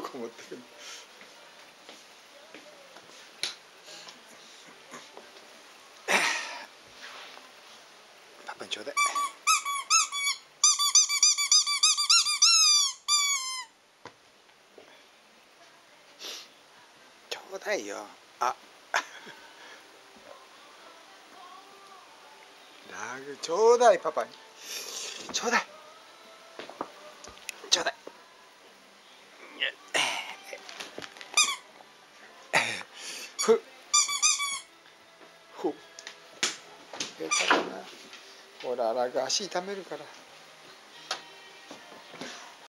思ったけど。パパにちょうだい。ちょうだいよ。あ。ラグちょうだいパパに。ちょうだい。ちょうだい。ふ。ふ。下手だな。ほら、ラグ足痛めるから。